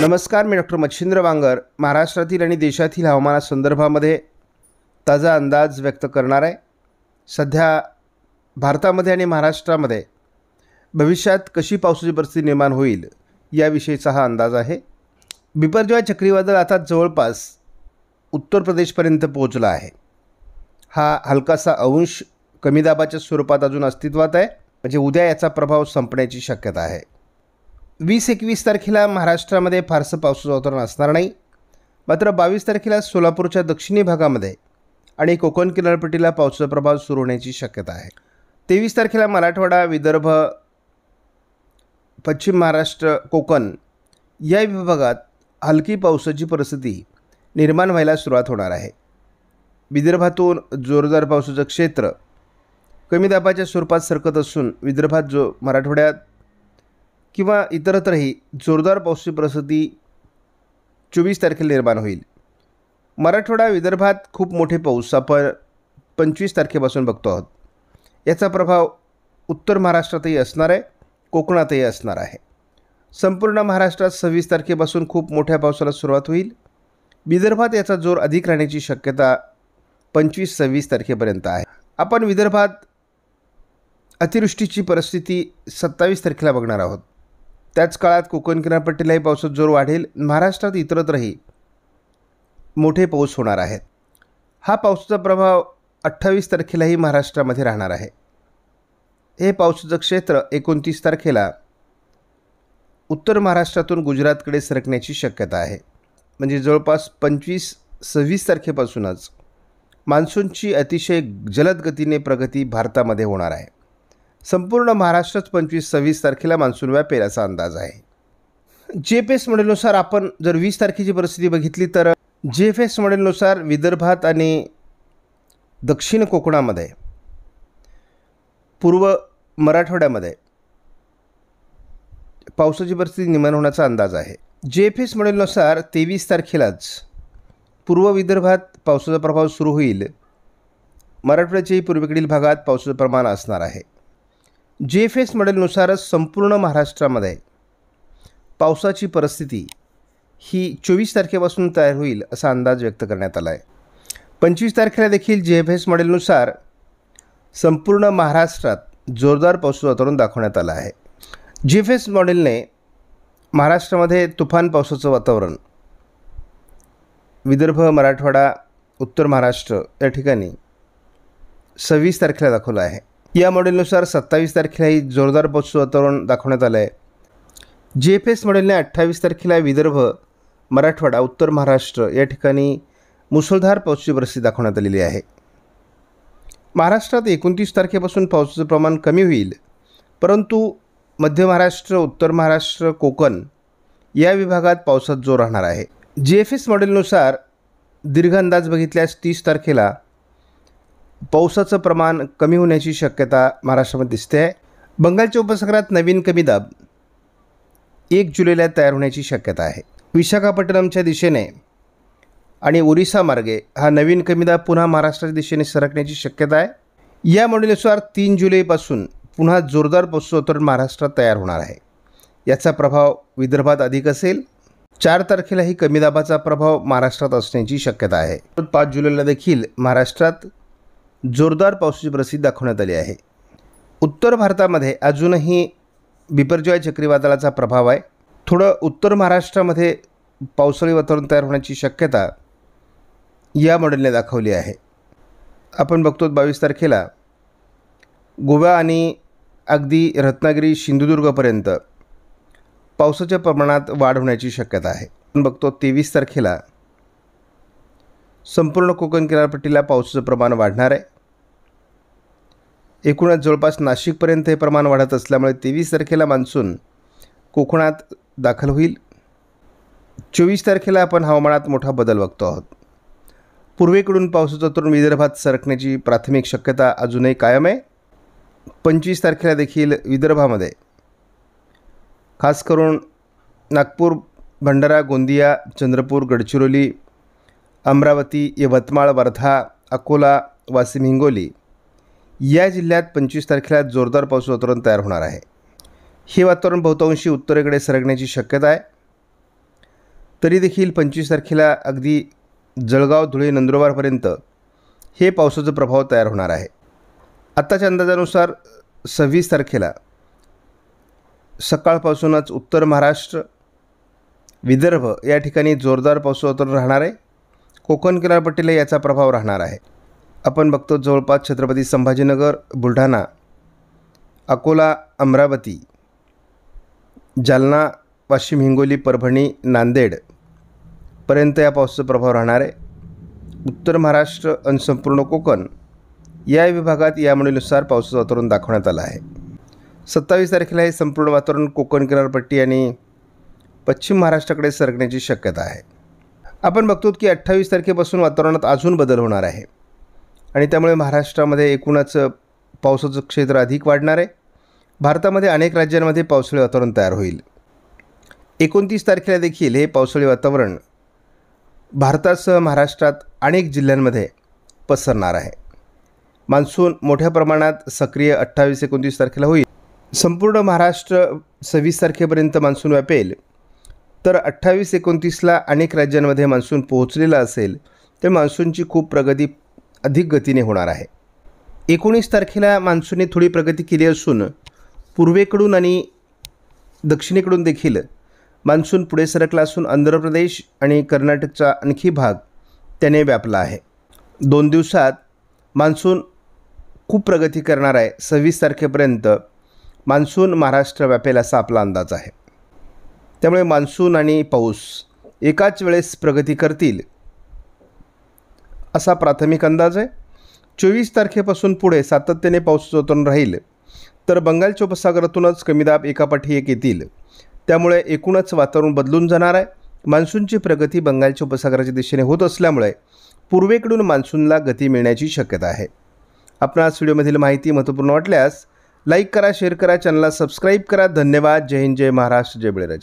नमस्कार मी डॉक्टर मच्छिंद्र वांगर. महाराष्ट्रातील आणि देशातील हवामानासंदर्भामध्ये ताजा अंदाज व्यक्त करणार आहे. सध्या भारतामध्ये आणि महाराष्ट्रामध्ये भविष्यात कशी पावसाची परिस्थिती निर्माण होईल याविषयीचा हा अंदाज आहे. बिपरजॉय चक्रीवादळ आता जवळपास उत्तर प्रदेशपर्यंत पोहोचला आहे. हा हलकासा अंश कमी दाबाच्या स्वरूपात अजून अस्तित्वात आहे. म्हणजे उद्या याचा प्रभाव संपण्याची शक्यता आहे. वीस एकवीस तारखेला महाराष्ट्रामध्ये फारसं पावसाचं वातावरण असणार नाही. मात्र बावीस तारखेला सोलापूरच्या दक्षिणी भागामध्ये आणि कोकण किनारपट्टीला पावसाचा प्रभाव सुरू होण्याची शक्यता आहे. तेवीस तारखेला मराठवाडा विदर्भ पश्चिम महाराष्ट्र कोकण या विभागात हलकी पावसाची परिस्थिती निर्माण व्हायला सुरुवात होणार आहे. विदर्भातून जोरदार पावसाचं क्षेत्र कमी दाबाच्या स्वरूपात सरकत असून विदर्भात जो मराठवाड्यात किंवा इतरत्रही जोरदार पावसाची परिस्थिती चोवीस तारखेला निर्माण होईल. मराठवाडा विदर्भात खूप मोठे पाऊस आपण पंचवीस तारखेपासून बघतो आहोत. याचा प्रभाव उत्तर महाराष्ट्रातही असणार आहे कोकणातही असणार आहे. संपूर्ण महाराष्ट्रात सव्वीस तारखेपासून खूप मोठ्या पावसाला सुरुवात होईल. विदर्भात याचा जोर अधिक राहण्याची शक्यता पंचवीस सव्वीस तारखेपर्यंत आहे. आपण विदर्भात अतिवृष्टीची परिस्थिती सत्तावीस तारखेला बघणार आहोत. त्याच काळात कोकण किनारपट्टीलाही पावसात जोर वाढेल. महाराष्ट्रात इतरत्रही मोठे पाऊस होणार आहेत. हा पावसाचा प्रभाव अठ्ठावीस तारखेलाही महाराष्ट्रामध्ये राहणार आहे. हे पावसाचं क्षेत्र एकोणतीस तारखेला उत्तर महाराष्ट्रातून गुजरातकडे सरकण्याची शक्यता आहे. म्हणजे जवळपास पंचवीस सव्वीस तारखेपासूनच मान्सूनची अतिशय जलद गतीने प्रगती भारतामध्ये होणार आहे. संपूर्ण महाराष्ट्रात पंचवीस सव्वीस तारखेला मान्सून व्यापेल असा अंदाज आहे. जे एफ एस मॉडेलनुसार आपण जर वीस तारखेची परिस्थिती बघितली तर जे एफ एस मॉडेलनुसार विदर्भात आणि दक्षिण कोकणामध्ये पूर्व मराठवाड्यामध्ये पावसाची परिस्थिती निर्माण होण्याचा अंदाज आहे. जे एफ एस मॉडेलनुसार तेवीस तारखेलाच पूर्व विदर्भात पावसाचा प्रभाव सुरू होईल. मराठवाड्याच्याही पूर्वेकडील भागात पावसाचं प्रमाण असणार आहे. जे एफ एस मॉडेलनुसारच संपूर्ण महाराष्ट्रामध्ये पावसाची परिस्थिती ही चोवीस तारखेपासून तयार होईल असा अंदाज व्यक्त करण्यात आला आहे पंचवीस तारखेला देखील जे एफ एस मॉडेलनुसार संपूर्ण महाराष्ट्रात जोरदार पावसाचं वातावरण दाखवण्यात आलं आहे. जी एफ एस मॉडेलने महाराष्ट्रामध्ये तुफान पावसाचं वातावरण विदर्भ मराठवाडा उत्तर महाराष्ट्र या ठिकाणी सव्वीस तारखेला दाखवलं आहे. या मॉडेलनुसार सत्तावीस तारखेलाही जोरदार पावसाचं वातावरण दाखवण्यात आलं आहे जी एफ एस मॉडेलने अठ्ठावीस तारखेला विदर्भ मराठवाडा उत्तर महाराष्ट्र या ठिकाणी मुसळधार पावसाची परिस्थिती दाखवण्यात आलेली आहे. महाराष्ट्रात एकोणतीस तारखेपासून पावसाचं प्रमाण कमी होईल परंतु मध्य महाराष्ट्र उत्तर महाराष्ट्र कोकण या विभागात पावसात जोर राहणार आहे. जी एफ एस मॉडेलनुसार दीर्घ अंदाज बघितल्यास तीस तारखेला पावसाचं प्रमाण कमी होण्याची शक्यता महाराष्ट्रामध्ये दिसते. आहे बंगालच्या उपसागरात नवीन कमी दाब एक जुलैला तयार होण्याची शक्यता आहे. विशाखापट्टणमच्या दिशेने आणि ओरिसा मार्गे हा नवीन कमी दाब पुन्हा महाराष्ट्राच्या दिशेने सरकण्याची शक्यता आहे. या मॉडेलनुसार तीन जुलैपासून पुन्हा जोरदार पाऊस महाराष्ट्रात तयार होणार आहे. याचा प्रभाव विदर्भात अधिक असेल. चार तारखेलाही कमी दाबाचा प्रभाव महाराष्ट्रात असण्याची शक्यता आहे. पाच जुलैला देखील महाराष्ट्रात जोरदार पावसाची परिस्थिती दाखवण्यात आली आहे. उत्तर भारतामध्ये अजूनही बिपरजॉय चक्रीवादळाचा प्रभाव आहे. थोडं उत्तर महाराष्ट्रामध्ये पावसाळी वातावरण तयार होण्याची शक्यता या मॉडेलने दाखवली आहे. आपण बघतो बावीस तारखेला गोवा आणि अगदी रत्नागिरी सिंधुदुर्गपर्यंत पावसाच्या प्रमाणात वाढ होण्याची शक्यता आहे. आपण बघतो तेवीस तारखेला संपूर्ण कोकण किनारपट्टीला पावसाचं प्रमाण वाढणार आहे. एकूणच जवळपास नाशिकपर्यंत हे प्रमाण वाढत असल्यामुळे तेवीस तारखेला मान्सून कोकणात दाखल होईल. चोवीस तारखेला आपण हवामानात मोठा बदल बघतो आहोत. पूर्वेकडून पावसाचं तरुण विदर्भात सरकण्याची प्राथमिक शक्यता अजूनही कायम आहे. पंचवीस तारखेला देखील विदर्भामध्ये खास करून नागपूर भंडारा गोंदिया चंद्रपूर गडचिरोली अमरावती यवतमाळ वर्धा अकोला वाशिम हिंगोली या जिल्ह्यात पंचवीस तारखेला जोरदार पाऊस वातावरण तयार होणार आहे. हे वातावरण बहुतांशी उत्तरेकडे सरकण्याची शक्यता आहे. तरी देखील पंचवीस तारखेला अगदी जळगाव धुळे नंदुरबारपर्यंत हे पावसाचा प्रभाव तयार होणार आहे. आत्ताच्या अंदाजानुसार सव्वीस तारखेला सकाळपासूनच उत्तर महाराष्ट्र विदर्भ या ठिकाणी जोरदार पाऊस वातावरण राहणार आहे. कोकण किनारपट्टीला याचा प्रभाव राहणार आहे. आपण बघतो जवळपास छत्रपती संभाजीनगर बुलढाणा अकोला अमरावती जालना वाशिम हिंगोली परभणी नांदेड पर्यंत या पावसाचा प्रभाव राहणार आहे. उत्तर महाराष्ट्र आणि संपूर्ण कोकण या विभागात या पावसाचं वातावरण दाखवण्यात आलं आहे. सत्तावीस तारखेला हे संपूर्ण वातावरण कोकण किनारपट्टी आणि पश्चिम महाराष्ट्राकडे सरकण्याची शक्यता आहे. आपण बघतो की अठ्ठावीस तारखेपासून वातावरणात अजून बदल होणार आहे. आणि त्यामुळे महाराष्ट्रामध्ये एकूणच पावसाचं क्षेत्र अधिक वाढणार आहे. भारतामध्ये अनेक राज्यांमध्ये पावसाळी वातावरण तयार होईल. एकोणतीस तारखेला देखील हे पावसाळी वातावरण भारतासह महाराष्ट्रात अनेक जिल्ह्यांमध्ये पसरणार आहे. मान्सून मोठ्या प्रमाणात सक्रिय अठ्ठावीस एकोणतीस तारखेला होईल. संपूर्ण महाराष्ट्र सव्वीस तारखेपर्यंत मान्सून व्यापेल. तर अठ्ठावीस एकोणतीसला अनेक राज्यांमध्ये मान्सून पोहोचलेला असेल तर मान्सूनची खूप प्रगती अधिक गतीने होणार आहे. एकोणीस तारखेला मान्सूनने थोडी प्रगती केली असून पूर्वेकडून आणि दक्षिणेकडून देखील मान्सून पुढे सरकला असून आंध्र प्रदेश आणि कर्नाटकचा आणखी भाग त्याने व्यापला आहे. दोन दिवसात मान्सून खूप प्रगती करणार आहे. सव्वीस तारखेपर्यंत मान्सून महाराष्ट्र व्यापेल असा आपला अंदाज आहे. त्यामुळे मान्सून आणि पाऊस एकाच वेळेस प्रगती करतील असा प्राथमिक अंदाज आहे. चोवीस तारखेपासून पुढे सातत्याने पाऊस जोतून राहील तर बंगालच्या उपसागरातूनच कमी दाब एकापाठी एक येतील. त्यामुळे एकूणच वातावरण बदलून जाणार आहे. मान्सूनची प्रगती बंगालच्या उपसागराच्या दिशेने होत असल्यामुळे पूर्वेकडून मान्सूनला गती मिळण्याची शक्यता आहे. आपणास व्हिडिओमधील माहिती महत्त्वपूर्ण वाटल्यास लाईक करा शेअर करा चॅनलला सबस्क्राईब करा. धन्यवाद. जय हिंद जय महाराष्ट्र जय बळीराजा.